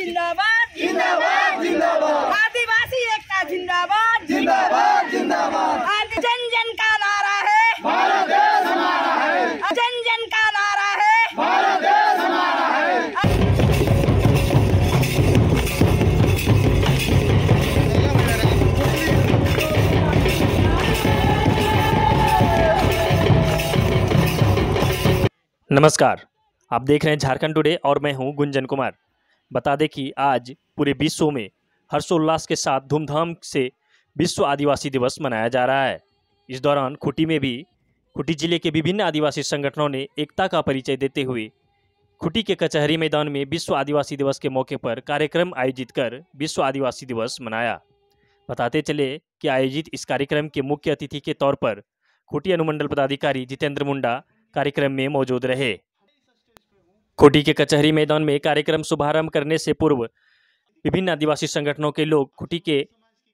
जिंदाबाद। जिंदाबाद जिंदाबाद। आदिवासी एकता जिंदाबाद। जिंदाबाद जिंदाबाद। आज जन जन का नारा है। भारत देश हमारा है। जन जन का नारा है। भारत देश हमारा है। नमस्कार आप देख रहे हैं झारखंड टुडे और मैं हूँ गुंजन कुमार। बता दें कि आज पूरे विश्व में हर्षोल्लास के साथ धूमधाम से विश्व आदिवासी दिवस मनाया जा रहा है। इस दौरान खुटी में भी, खुटी ज़िले के विभिन्न आदिवासी संगठनों ने एकता का परिचय देते हुए खुटी के कचहरी मैदान में विश्व आदिवासी दिवस के मौके पर कार्यक्रम आयोजित कर विश्व आदिवासी दिवस मनाया। बताते चले कि आयोजित इस कार्यक्रम के मुख्य अतिथि के तौर पर खुटी अनुमंडल पदाधिकारी जितेंद्र मुंडा कार्यक्रम में मौजूद रहे। खोटी के कचहरी मैदान में कार्यक्रम शुभारंभ करने से पूर्व विभिन्न आदिवासी संगठनों के लोग खुटी के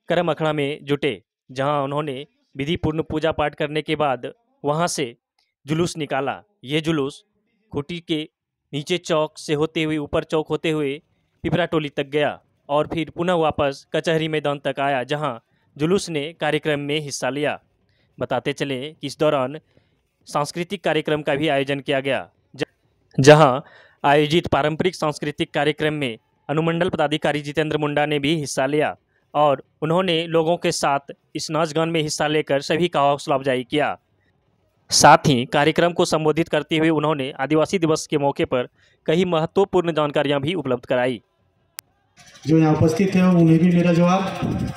करम अखड़ा में जुटे, जहाँ उन्होंने विधिपूर्ण पूजा पाठ करने के बाद वहाँ से जुलूस निकाला। ये जुलूस खुटी के नीचे चौक से होते हुए, ऊपर चौक होते हुए पिपरा टोली तक गया और फिर पुनः वापस कचहरी मैदान तक आया, जहाँ जुलूस ने कार्यक्रम में हिस्सा लिया। बताते चले कि इस दौरान सांस्कृतिक कार्यक्रम का भी आयोजन किया गया। जहाँ आयोजित पारंपरिक सांस्कृतिक कार्यक्रम में अनुमंडल पदाधिकारी जितेंद्र मुंडा ने भी हिस्सा लिया और उन्होंने लोगों के साथ इस नाच गान में हिस्सा लेकर सभी का हौसला अफजाई किया। साथ ही कार्यक्रम को संबोधित करते हुए उन्होंने आदिवासी दिवस के मौके पर कई महत्वपूर्ण जानकारियाँ भी उपलब्ध कराई। जो यहाँ उपस्थित हैं, उन्हें भी मेरा जवाब।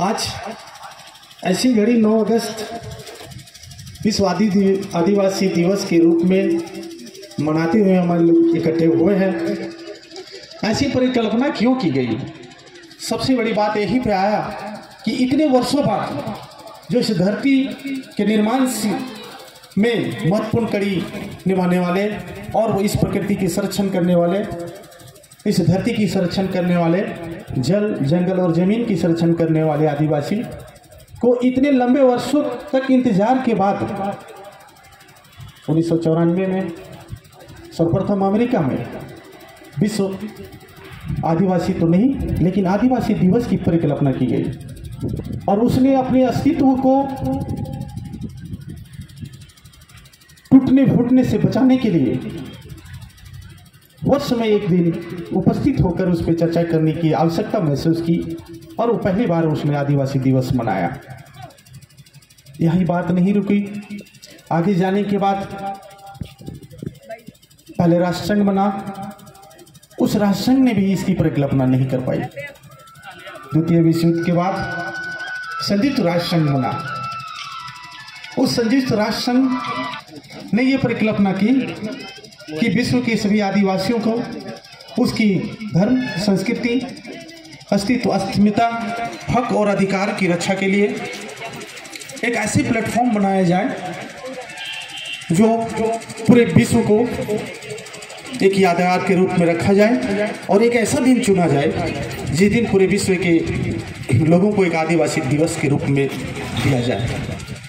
आज ऐसी घड़ी 9 अगस्त, विश्व आदि आदिवासी दिवस के रूप में मनाते हुए हमारे लोग इकट्ठे हुए हैं। ऐसी परिकल्पना क्यों की गई? सबसे बड़ी बात यही पे आया कि इतने वर्षों बाद जो इस धरती के निर्माण में महत्वपूर्ण कड़ी निभाने वाले और वो इस प्रकृति के संरक्षण करने वाले, इस धरती की संरक्षण करने वाले, जल, जंगल और ज़मीन की संरक्षण करने वाले आदिवासी को इतने लंबे वर्षों तक इंतज़ार के बाद उन्नीस सौ चौरानबे में सर्वप्रथम अमेरिका में विश्व आदिवासी तो नहीं, लेकिन आदिवासी दिवस की परिकल्पना की गई। और उसने अपने अस्तित्व को टूटने फूटने से बचाने के लिए वर्ष में एक दिन उपस्थित होकर उस पर चर्चा करने की आवश्यकता महसूस की और वो पहली बार उसने आदिवासी दिवस मनाया। यही बात नहीं रुकी। आगे जाने के बाद पहले राष्ट्रसंघ बना। उस राष्ट्रसंघ ने भी इसकी परिकल्पना नहीं कर पाई। द्वितीय विश्व युद्ध के बाद संयुक्त राष्ट्रसंघ बना। उस संयुक्त राष्ट्रसंघ ने यह परिकल्पना की कि विश्व के सभी आदिवासियों को उसकी धर्म, संस्कृति, अस्तित्व, अस्मिता, हक और अधिकार की रक्षा के लिए एक ऐसे प्लेटफॉर्म बनाया जाए जो पूरे विश्व को एक यादगार के रूप में रखा जाए और एक ऐसा दिन चुना जाए जिस दिन पूरे विश्व के लोगों को एक आदिवासी दिवस के रूप में दिया जाए।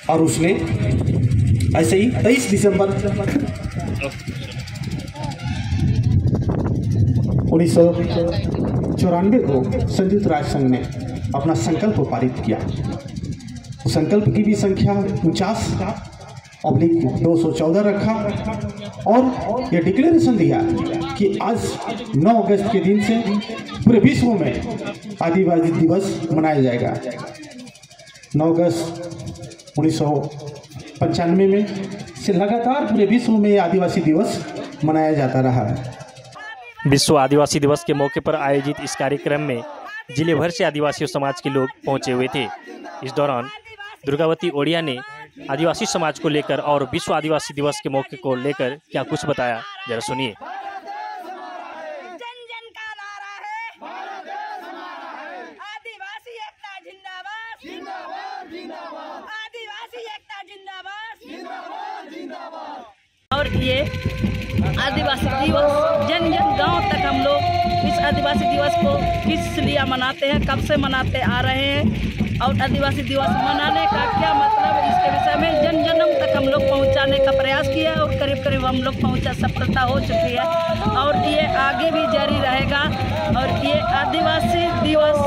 और उसने ऐसे ही तेईस दिसंबर उन्नीस सौ चौरानवे को संयुक्त राष्ट्र संघ ने अपना संकल्प पारित किया। संकल्प की भी संख्या उनचास सौ चौदह रखा और यह डिक्लेरेशन दिया कि आज 9 अगस्त के दिन से पूरे विश्व में आदिवासी दिवस मनाया जाएगा। 9 अगस्त उन्नीस सौ पंचानवे में से लगातार पूरे विश्व में आदिवासी दिवस मनाया जाता रहा। विश्व आदिवासी दिवस के मौके पर आयोजित इस कार्यक्रम में ज़िले भर से आदिवासी समाज के लोग पहुँचे हुए थे। इस दौरान दुर्गावती ओडिया ने आदिवासी समाज को लेकर और विश्व आदिवासी दिवस के मौके को लेकर क्या कुछ बताया? जरा सुनिए। जन जन का नारा है। आदिवासी एकता जिंदाबाद। आदिवासी एकता जिंदाबाद। और ये आदिवासी दिवस जन जन गाँव तक हम लोग इस आदिवासी दिवस को किस लिए मनाते हैं कब से मनाते आ रहे हैं और आदिवासी दिवस मनाने का क्या मतलब? इसके विषय में जन जन्म तक हम लोग पहुँचाने का प्रयास किया और करीब करीब हम लोग पहुँचा सफलता हो चुकी है। और ये आगे भी जारी रहेगा और ये आदिवासी दिवस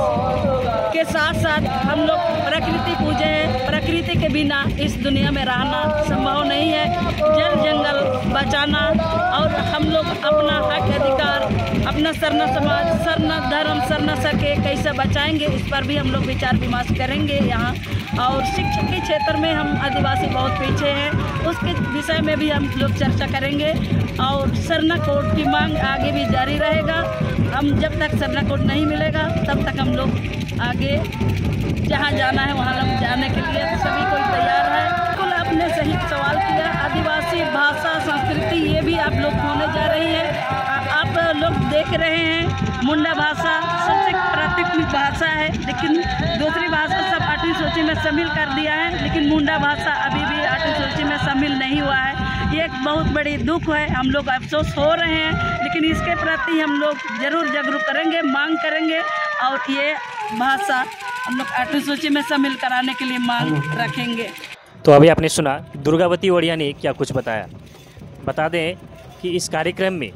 के साथ साथ हम लोग प्रकृति पूजे हैं। प्रकृति के बिना इस दुनिया में रहना संभव नहीं है। जल जंगल बचाना और हम लोग अपना हक, अधिकार, अपना सरना समाज सरना धर्म सरना सके कैसे बचाएँगे, इस पर भी हम लोग विचार विमर्श करेंगे यहाँ। और शिक्षा के क्षेत्र में हम आदिवासी बहुत पीछे हैं। उसके विषय में भी हम लोग चर्चा करेंगे और सरना कोड की मांग आगे भी जारी रहेगा। हम जब तक सरना कोड नहीं मिलेगा, तब तक हम लोग आगे जहाँ जाना है, वहाँ लोग जाने के लिए सभी कोई तैयार है। बिल्कुल आपने सही सवाल किया। आदिवासी भाषा, संस्कृति, ये भी आप लोग होने जा रही है। आप लोग देख रहे हैं, मुंडा भाषा सबसे प्राथमिक भाषा है, लेकिन दूसरी भाषा सब आठवीं सूची में शामिल कर दिया है, लेकिन मुंडा भाषा अभी भी आठवीं सूची में शामिल नहीं हुआ है। ये एक बहुत बड़ी दुख है। हम लोग अफसोस हो रहे हैं लेकिन इसके प्रति हम लोग ज़रूर जागरूक करेंगे मांग करेंगे और ये भाषा हम लोग आठवीं सूची में शामिल कराने के लिए मांग रखेंगे। तो अभी आपने सुना दुर्गावती वड़िया ने क्या कुछ बताया। बता दें कि इस कार्यक्रम में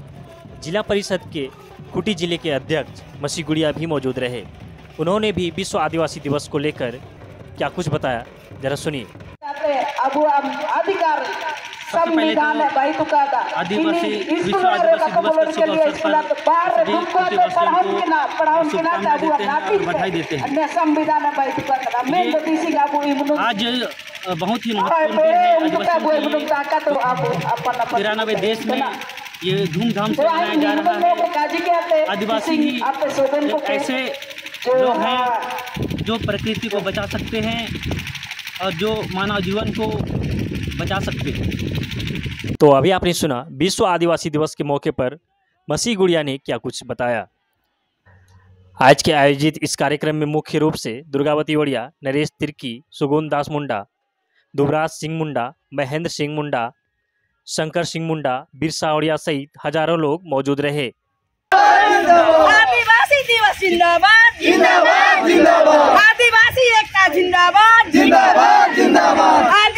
जिला परिषद के खूंटी ज़िले के अध्यक्ष मसी गुड़िया भी मौजूद रहे। उन्होंने भी विश्व आदिवासी दिवस को लेकर क्या कुछ बताया जरा सुनिए। अब अधिकार संविधान है भाई तो आदिवासी विश्व आदिवासी दिवस के शुभ अवसर पर हैं बधाई देते हैं। संविधान है भाई तो तो आज बहुत ही महत्वपूर्ण है तो तिरानवे देश में ये धूमधाम से तो मनाया जा रहा है। आदिवासी ही ऐसे लोग हैं। जो प्रकृति को बचा सकते हैं और जो मानव जीवन को बचा सकते हैं। तो अभी आपने सुना विश्व आदिवासी दिवस के मौके पर मसीह गुड़िया ने क्या कुछ बताया? आज के आयोजित इस कार्यक्रम में मुख्य रूप से दुर्गावती वड़िया नरेश तिर्की सुगुन दास मुंडा दुबराज सिंह मुंडा महेंद्र सिंह मुंडा शंकर सिंह मुंडा बिरसा वड़िया सहित हज़ारों लोग मौजूद रहे। आदिवासी दिवस जिंदाबाद। जिंदाबाद जिंदाबाद। आदिवासी एकता जिंदाबाद। जिंदाबाद जिंदाबाद।